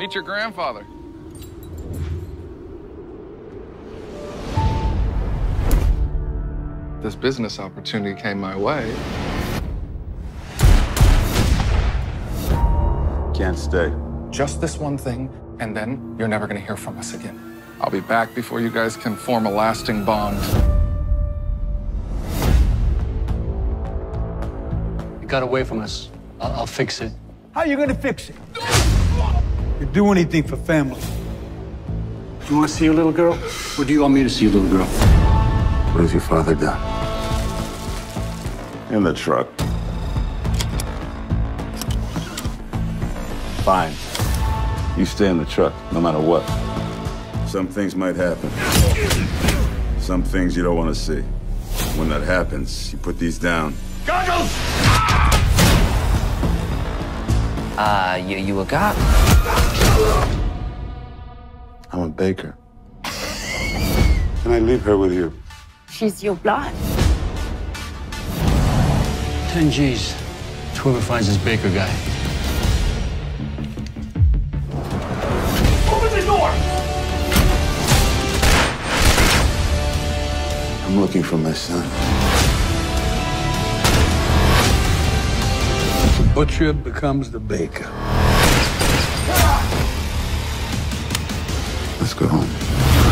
Meet your grandfather. This business opportunity came my way. Can't stay. Just this one thing, and then you're never gonna hear from us again. I'll be back before you guys can form a lasting bond. It got away from us. I'll, I'll fix it. How are you gonna fix it? You do anything for family. You want to see your little girl? Or do you want me to see your little girl? What has your father done? In the truck. Fine. You stay in the truck, no matter what. Some things might happen. Some things you don't want to see. When that happens, you put these down. Goggles! Uh, you, you a cop? I'm a baker. Can I leave her with you? She's your blood. 10 G's. To whoever finds this Baker guy. Open the door! I'm looking for my son. The butcher becomes the baker. Go home.